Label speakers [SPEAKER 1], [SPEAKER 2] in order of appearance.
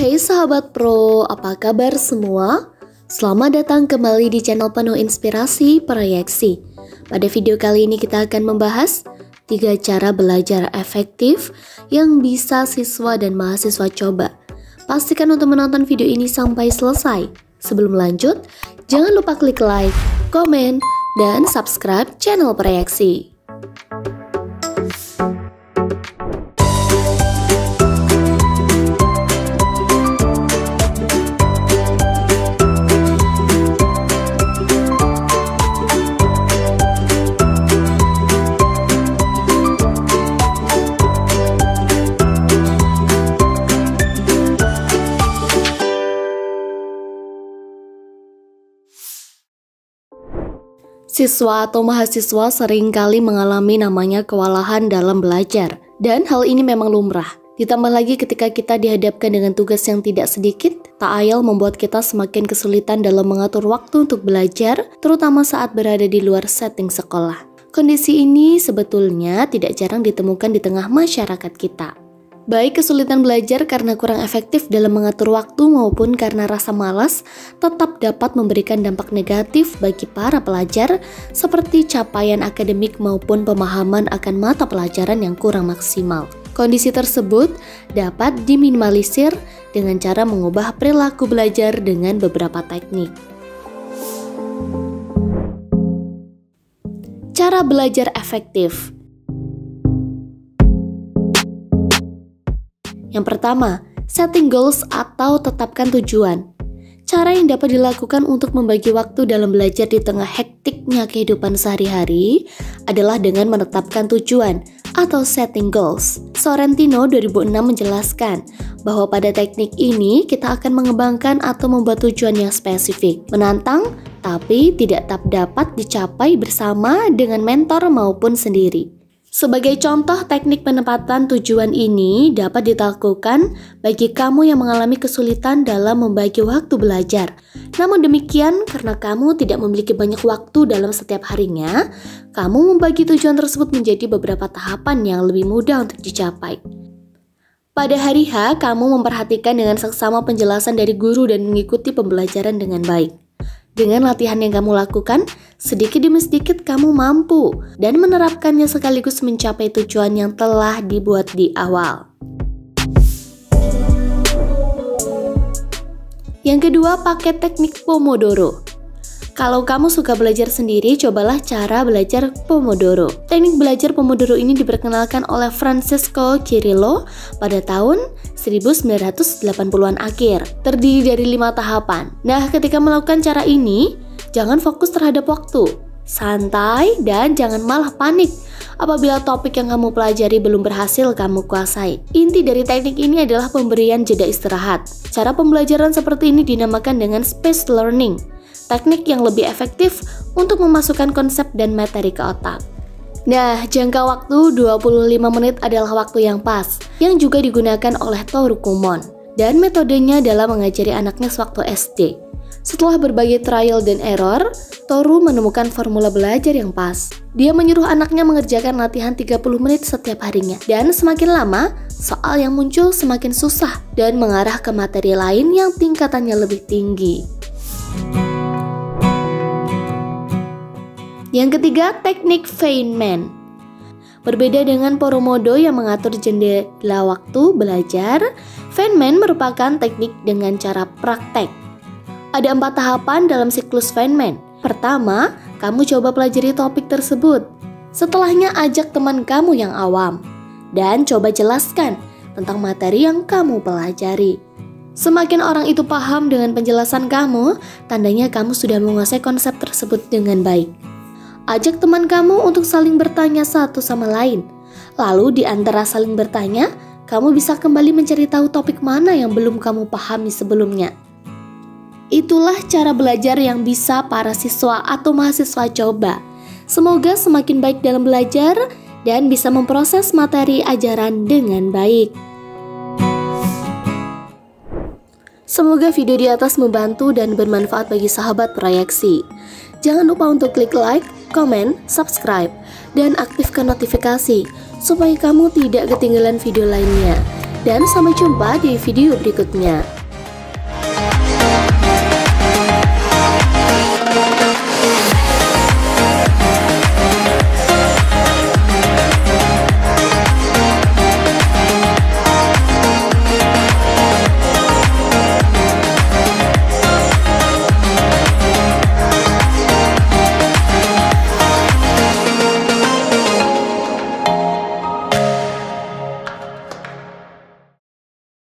[SPEAKER 1] Hey sahabat pro, apa kabar semua? Selamat datang kembali di channel penuh inspirasi proyeksi. Pada video kali ini kita akan membahas tiga cara belajar efektif yang bisa siswa dan mahasiswa coba. Pastikan untuk menonton video ini sampai selesai. Sebelum lanjut, jangan lupa klik like, komen, dan subscribe channel proyeksi. Siswa atau mahasiswa sering kali mengalami namanya kewalahan dalam belajar, dan hal ini memang lumrah. Ditambah lagi ketika kita dihadapkan dengan tugas yang tidak sedikit, tak ayal membuat kita semakin kesulitan dalam mengatur waktu untuk belajar, terutama saat berada di luar setting sekolah. Kondisi ini sebetulnya tidak jarang ditemukan di tengah masyarakat kita. Baik kesulitan belajar karena kurang efektif dalam mengatur waktu maupun karena rasa malas tetap dapat memberikan dampak negatif bagi para pelajar seperti capaian akademik maupun pemahaman akan mata pelajaran yang kurang maksimal. Kondisi tersebut dapat diminimalisir dengan cara mengubah perilaku belajar dengan beberapa teknik. Cara belajar efektif Yang pertama, setting goals atau tetapkan tujuan. Cara yang dapat dilakukan untuk membagi waktu dalam belajar di tengah hektiknya kehidupan sehari-hari adalah dengan menetapkan tujuan atau setting goals. Sorrentino 2006 menjelaskan bahwa pada teknik ini kita akan mengembangkan atau membuat tujuan yang spesifik, menantang, tapi tidak tetap dapat dicapai bersama dengan mentor maupun sendiri. Sebagai contoh teknik penempatan tujuan ini dapat dilakukan bagi kamu yang mengalami kesulitan dalam membagi waktu belajar. Namun demikian, karena kamu tidak memiliki banyak waktu dalam setiap harinya, kamu membagi tujuan tersebut menjadi beberapa tahapan yang lebih mudah untuk dicapai. Pada hari H, kamu memperhatikan dengan seksama penjelasan dari guru dan mengikuti pembelajaran dengan baik. Dengan latihan yang kamu lakukan, sedikit demi sedikit kamu mampu dan menerapkannya sekaligus mencapai tujuan yang telah dibuat di awal. Yang kedua, pakai teknik Pomodoro. Kalau kamu suka belajar sendiri, cobalah cara belajar Pomodoro. Teknik belajar Pomodoro ini diperkenalkan oleh Francesco Cirillo pada tahun 1980-an akhir. Terdiri dari lima tahapan. Nah, ketika melakukan cara ini, jangan fokus terhadap waktu. Santai dan jangan malah panik apabila topik yang kamu pelajari belum berhasil kamu kuasai. Inti dari teknik ini adalah pemberian jeda istirahat. Cara pembelajaran seperti ini dinamakan dengan space learning teknik yang lebih efektif untuk memasukkan konsep dan materi ke otak. Nah, jangka waktu 25 menit adalah waktu yang pas, yang juga digunakan oleh Toru Kumon. Dan metodenya dalam mengajari anaknya sewaktu SD. Setelah berbagai trial dan error, Toru menemukan formula belajar yang pas. Dia menyuruh anaknya mengerjakan latihan 30 menit setiap harinya. Dan semakin lama, soal yang muncul semakin susah dan mengarah ke materi lain yang tingkatannya lebih tinggi. Yang ketiga, teknik Feynman. Berbeda dengan Poromodo yang mengatur jendela waktu belajar, Feynman merupakan teknik dengan cara praktek. Ada empat tahapan dalam siklus Feynman. Pertama, kamu coba pelajari topik tersebut. Setelahnya ajak teman kamu yang awam. Dan coba jelaskan tentang materi yang kamu pelajari. Semakin orang itu paham dengan penjelasan kamu, tandanya kamu sudah menguasai konsep tersebut dengan baik. Ajak teman kamu untuk saling bertanya satu sama lain. Lalu di antara saling bertanya, kamu bisa kembali mencari tahu topik mana yang belum kamu pahami sebelumnya. Itulah cara belajar yang bisa para siswa atau mahasiswa coba. Semoga semakin baik dalam belajar dan bisa memproses materi ajaran dengan baik. Semoga video di atas membantu dan bermanfaat bagi sahabat proyeksi. Jangan lupa untuk klik like, komen, subscribe, dan aktifkan notifikasi supaya kamu tidak ketinggalan video lainnya. Dan sampai jumpa di video berikutnya.